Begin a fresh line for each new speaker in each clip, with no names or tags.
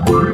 Bye.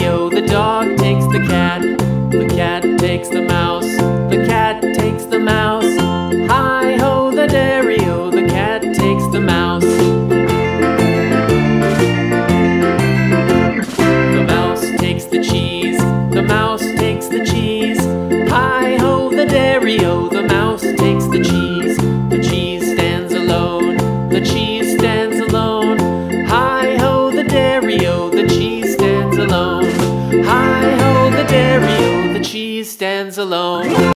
video. The dog takes the cat, the cat takes the mouse, the cat takes the mouse. Hi ho, the Dario, the cat takes the mouse. The mouse takes the cheese, the mouse takes the cheese. Hi ho, the Dario, the mouse takes the cheese. The cheese stands alone, the cheese stands alone. Hi ho, the Dario. alone.